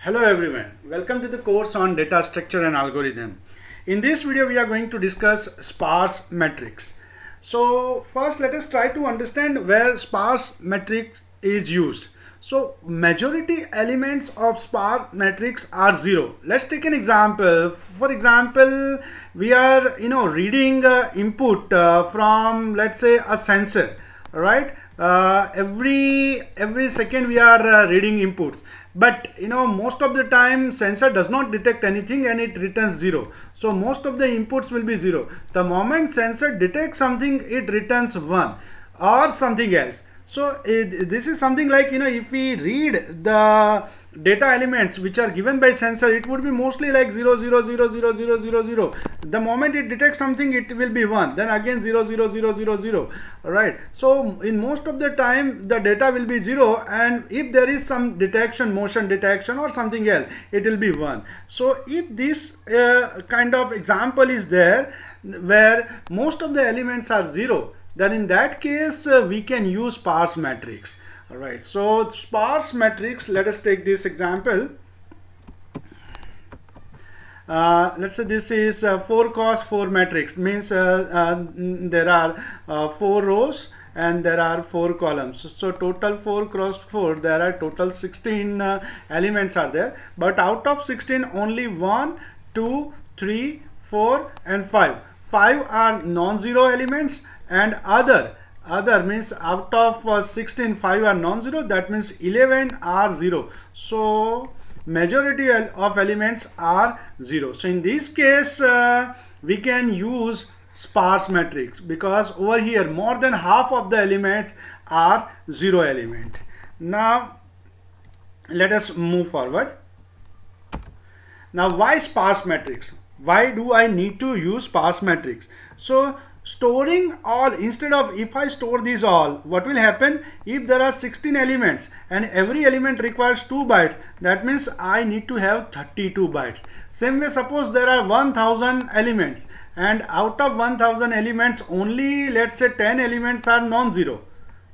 Hello everyone, welcome to the course on data structure and algorithm. In this video we are going to discuss sparse matrix. So first let us try to understand where sparse matrix is used. So majority elements of sparse matrix are zero. Let's take an example. For example, we are you know reading uh, input uh, from let's say a sensor, right? Uh, every every second we are uh, reading inputs. But you know most of the time sensor does not detect anything and it returns zero. So most of the inputs will be zero. The moment sensor detects something it returns one or something else so it, this is something like you know if we read the data elements which are given by sensor it would be mostly like 0 0 0 0 0 0 0 the moment it detects something it will be 1 then again 0 0 0 0 0 right. So in most of the time the data will be 0 and if there is some detection motion detection or something else it will be 1 so if this uh, kind of example is there where most of the elements are 0 then in that case uh, we can use sparse matrix. All right. So sparse matrix let us take this example. Uh, let's say this is uh, 4 cross 4 matrix. Means uh, uh there are uh, 4 rows and there are 4 columns. So total 4 cross 4 there are total 16 uh, elements are there. But out of 16 only 1 2 3 4 and 5 5 are non-zero elements and other other means out of uh, 16 5 are non-zero that means 11 are 0 so majority of elements are 0 so in this case uh, we can use sparse matrix because over here more than half of the elements are 0 element. Now let us move forward. Now why sparse matrix? Why do I need to use sparse matrix? So storing all instead of if I store these all what will happen? If there are 16 elements and every element requires 2 bytes that means I need to have 32 bytes. Same way suppose there are 1000 elements and out of 1000 elements only let's say 10 elements are non-zero.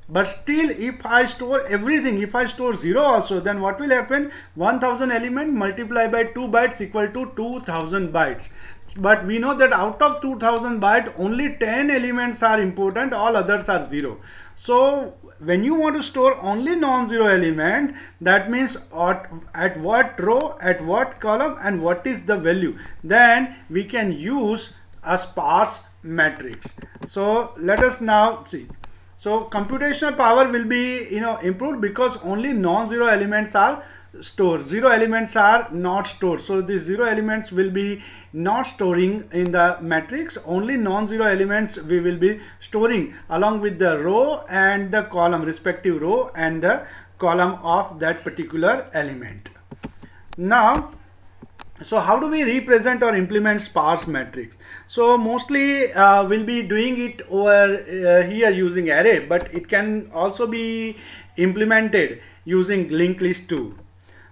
But still if I store everything if I store 0 also then what will happen? 1000 element multiplied by 2 bytes equal to 2000 bytes but we know that out of 2000 byte only 10 elements are important all others are 0 so when you want to store only non-zero element that means at, at what row at what column and what is the value? Then we can use a sparse matrix. So let us now see. So computational power will be you know improved because only non-zero elements are stored zero elements are not stored. So these zero elements will be not storing in the matrix. Only non-zero elements we will be storing along with the row and the column respective row and the column of that particular element. Now so how do we represent or implement sparse matrix? So mostly uh, we'll be doing it over uh, here using array but it can also be implemented using linked list too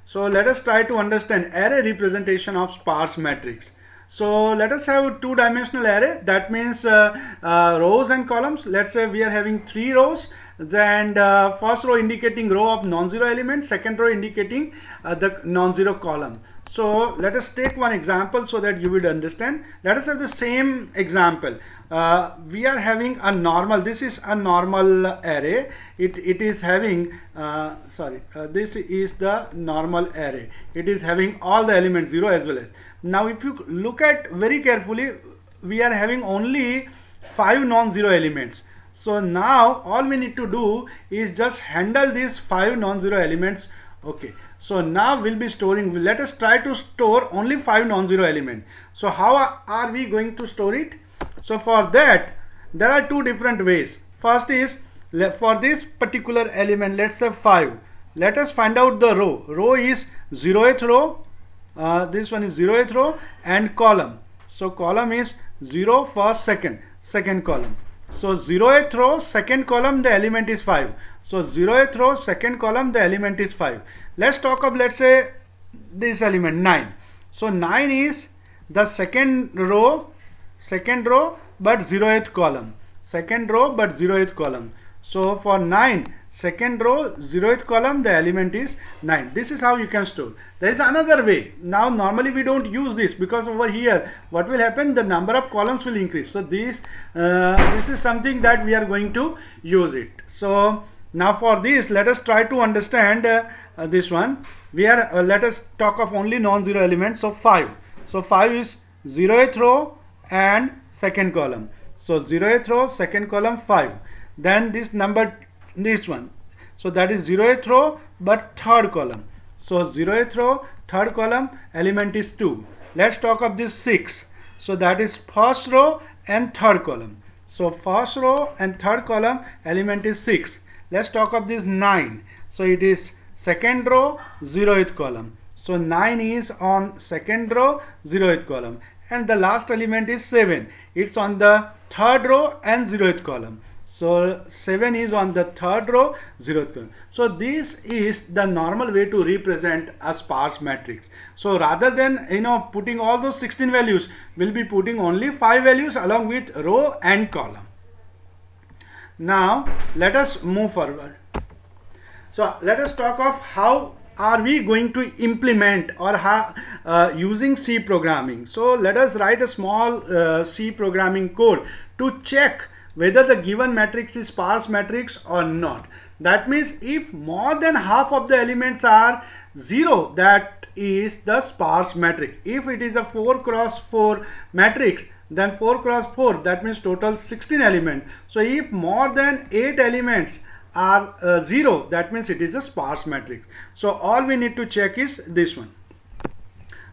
so let us try to understand array representation of sparse matrix. So let us have a two dimensional array that means uh, uh, rows and columns. Let's say we are having three rows and uh, first row indicating row of non-zero element, second row indicating uh, the non-zero column. So let us take one example so that you will understand. Let us have the same example uh, we are having a normal this is a normal array. It it is having uh, sorry uh, this is the normal array. It is having all the elements 0 as well as. Now if you look at very carefully we are having only five non-zero elements. So now all we need to do is just handle these five non-zero elements. Okay. So now we'll be storing let us try to store only five non-zero element. So how are we going to store it so for that there are two different ways. First is for this particular element let's say 5 let us find out the row. Row is 0th row uh, this one is 0th row and column. So column is 0 first second second column. So 0th row second column the element is 5. So 0th row second column the element is 5. Let's talk of let's say this element 9. So 9 is the second row second row but 0th column second row but 0th column So for 9, second row, zeroth column, the element is 9. This is how you can store. There is another way. Now normally we don't use this because over here, what will happen? The number of columns will increase. So this, uh, this is something that we are going to use it. So now for this, let us try to understand uh, uh, this one. We are, uh, let us talk of only non-zero elements. So 5. So 5 is zeroth row and second column. So 0th row, second column 5 then this number this one. So that is 0th row but third column. So 0th row third column element is 2 let's talk of this 6 so that is first row and third column. So first row and third column element is 6 let's talk of this 9 so it is second row 0th column. So 9 is on second row 0th column and the last element is 7 it's on the third row and 0th column so 7 is on the third row, 0th column. So this is the normal way to represent a sparse matrix. So rather than you know putting all those 16 values, we'll be putting only 5 values along with row and column. Now let us move forward. So let us talk of how are we going to implement or uh, using C programming. So let us write a small uh, C programming code to check whether the given matrix is sparse matrix or not. That means if more than half of the elements are 0, that is the sparse matrix. If it is a 4 cross 4 matrix, then 4 cross 4, that means total 16 elements. So if more than 8 elements are uh, 0, that means it is a sparse matrix. So all we need to check is this one.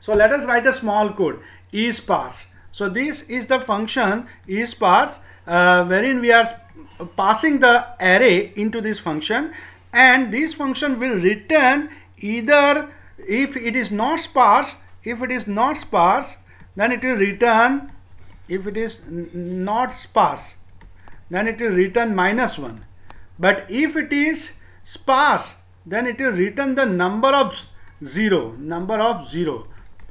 So let us write a small code, is sparse. So this is the function is sparse uh, wherein we are passing the array into this function and this function will return either if it is not sparse if it is not sparse then it will return if it is not sparse then it will return minus 1 but if it is sparse then it will return the number of 0 number of 0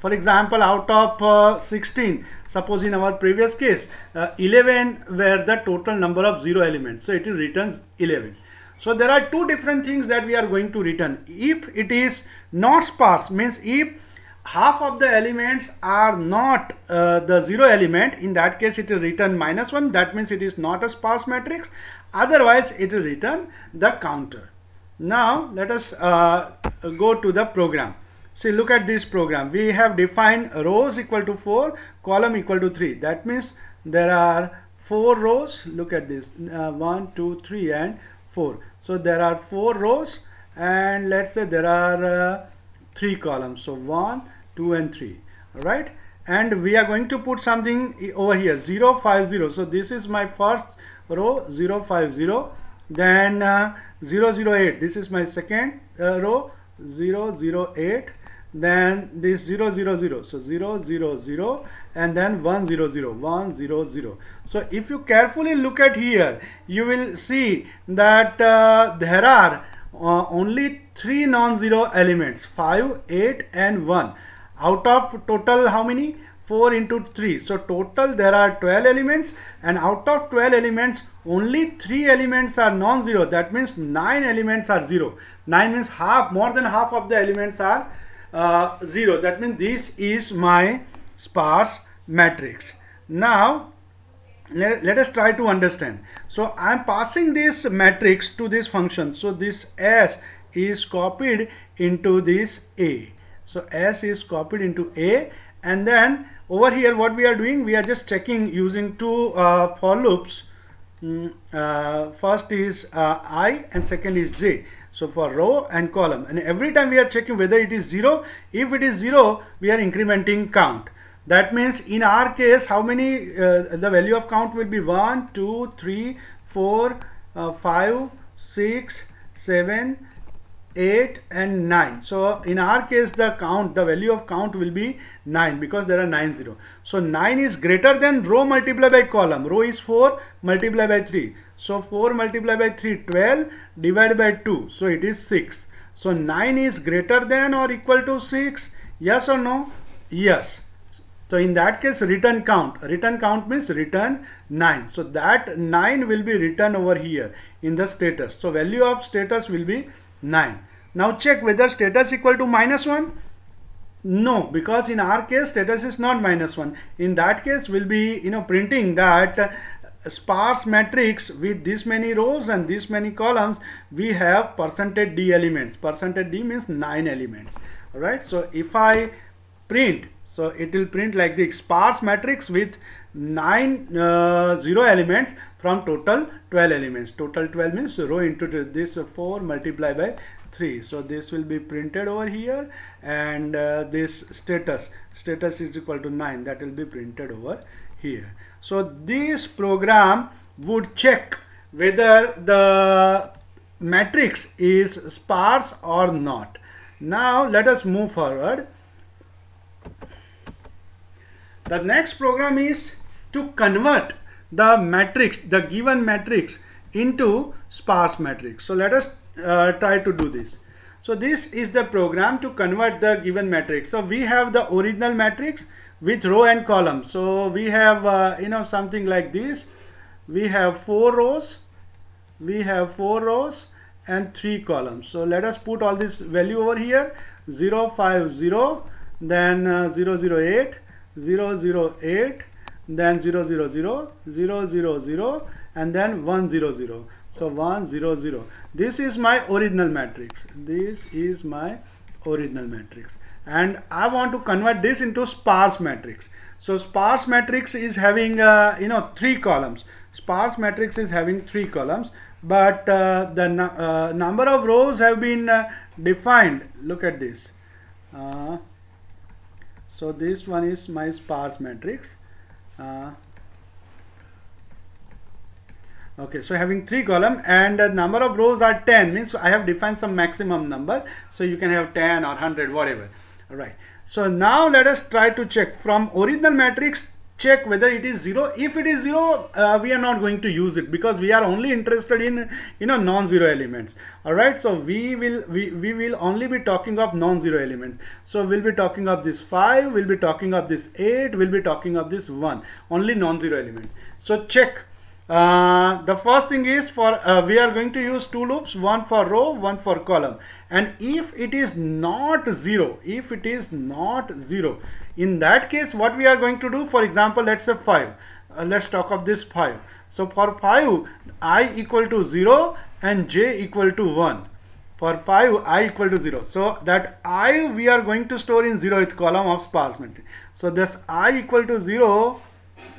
for example, out of uh, 16, suppose in our previous case, uh, 11 were the total number of 0 elements. So it returns 11. So there are two different things that we are going to return. If it is not sparse, means if half of the elements are not uh, the 0 element, in that case it will return minus 1. That means it is not a sparse matrix. Otherwise, it will return the counter. Now, let us uh, go to the program. See, look at this program. We have defined rows equal to 4, column equal to 3. That means there are 4 rows. Look at this. Uh, 1, 2, 3 and 4. So there are 4 rows and let's say there are uh, 3 columns. So 1, 2 and 3. Alright. And we are going to put something over here 0, 5, 0. So this is my first row 0, 5, 0. Then uh, 0, 0, 8. This is my second uh, row 0, 0, 8 then this 0 0 0 so 0 0 0 and then 1 0 0 1 0 0 so if you carefully look at here you will see that uh, there are uh, only three non-zero elements 5 8 and 1 out of total how many 4 into 3 so total there are 12 elements and out of 12 elements only 3 elements are non-zero. That means 9 elements are 0 9 means half more than half of the elements are uh, 0 that means this is my sparse matrix. Now let, let us try to understand. So I am passing this matrix to this function. So this S is copied into this A. So S is copied into A and then over here what we are doing we are just checking using two uh, for loops mm, uh, first is uh, I and second is J so for row and column and every time we are checking whether it is 0. If it is 0 we are incrementing count. That means in our case how many uh, the value of count will be 1, 2, 3, 4, uh, 5, 6, 7, 8 and 9 so in our case the count the value of count will be 9 because there are 9 0 so 9 is greater than row multiplied by column. Row is 4 multiplied by 3 so 4 multiplied by 3 12 divided by 2 so it is 6 so 9 is greater than or equal to 6 yes or no? Yes. So in that case return count. Return count means return 9 so that 9 will be written over here in the status. So value of status will be 9 now check whether status equal to minus 1 no because in our case status is not minus 1 in that case we'll be you know printing that uh, sparse matrix with this many rows and this many columns. We have percentage d elements. Percentage d means 9 elements. Right? So if i print so it will print like the sparse matrix with 9 uh, 0 elements from total 12 elements total 12 means row into this 4 multiplied by 3 so this will be printed over here and uh, this status status is equal to 9 that will be printed over here so this program would check whether the matrix is sparse or not. Now let us move forward. The next program is to convert the matrix, the given matrix into sparse matrix. So let us uh, try to do this. So this is the program to convert the given matrix. So we have the original matrix with row and column so we have uh, you know something like this we have four rows we have four rows and three columns so let us put all this value over here 0 5 0 then uh, 0 0 8 0 0 8 then 0 0 0 0 0 0 and then 1 0 0 so 1 0 0 this is my original matrix this is my original matrix and I want to convert this into sparse matrix. So sparse matrix is having uh, you know three columns. Sparse matrix is having three columns, but uh, the uh, number of rows have been uh, defined. Look at this. Uh, so this one is my sparse matrix. Uh, okay so having three column and the number of rows are 10 means I have defined some maximum number. So you can have 10 or 100 whatever. All right. So now let us try to check from original matrix check whether it is zero. If it is zero uh, we are not going to use it because we are only interested in you know non-zero elements. All right so we will we, we will only be talking of non-zero elements. So we'll be talking of this 5 we'll be talking of this 8 we'll be talking of this 1 only non-zero element. So check. Uh, the first thing is for uh, we are going to use two loops one for row one for column. And if it is not zero if it is not zero in that case what we are going to do for example let's say 5 uh, let's talk of this 5 so for 5 i equal to 0 and j equal to 1 for 5 i equal to 0 so that i we are going to store in 0th column of sparse matrix. So this i equal to 0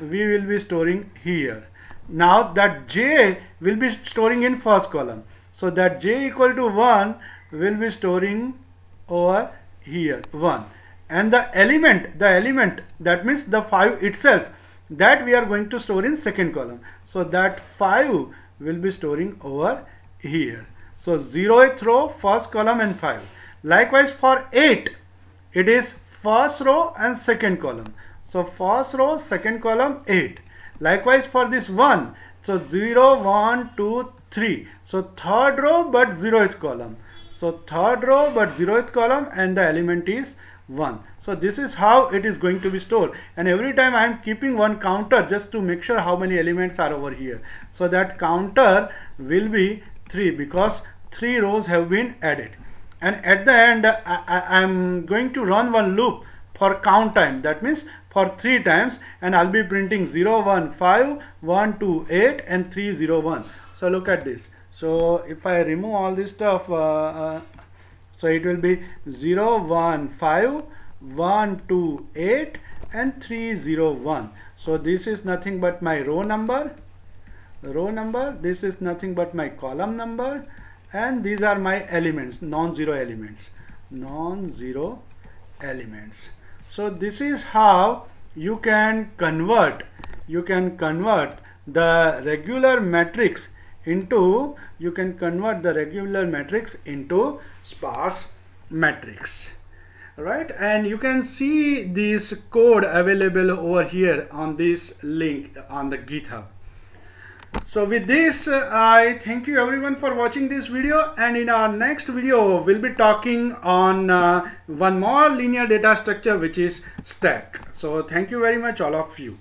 we will be storing here. Now that j will be storing in first column. So that j equal to 1 will be storing over here 1 and the element the element that means the 5 itself that we are going to store in second column. So that 5 will be storing over here. So 0th row first column and 5 likewise for 8 it is first row and second column. So first row second column 8 Likewise for this 1, so 0, 1, 2, 3. So third row but 0th column. So third row but 0th column and the element is 1. So this is how it is going to be stored and every time I am keeping one counter just to make sure how many elements are over here. So that counter will be 3 because 3 rows have been added and at the end I am going to run one loop for count time that means for 3 times and I'll be printing 0, 1, 5, 1, 2, 8 and 3, 0, 1. So look at this. So if I remove all this stuff, uh, uh, so it will be 0, 1, 5, 1, 2, 8 and 3, 0, 1. So this is nothing but my row number, row number, this is nothing but my column number and these are my elements, non-zero elements, non-zero elements. So this is how you can convert you can convert the regular matrix into you can convert the regular matrix into sparse matrix. Right and you can see this code available over here on this link on the github. So with this uh, i thank you everyone for watching this video. And in our next video we'll be talking on uh, one more linear data structure which is stack. So thank you very much all of you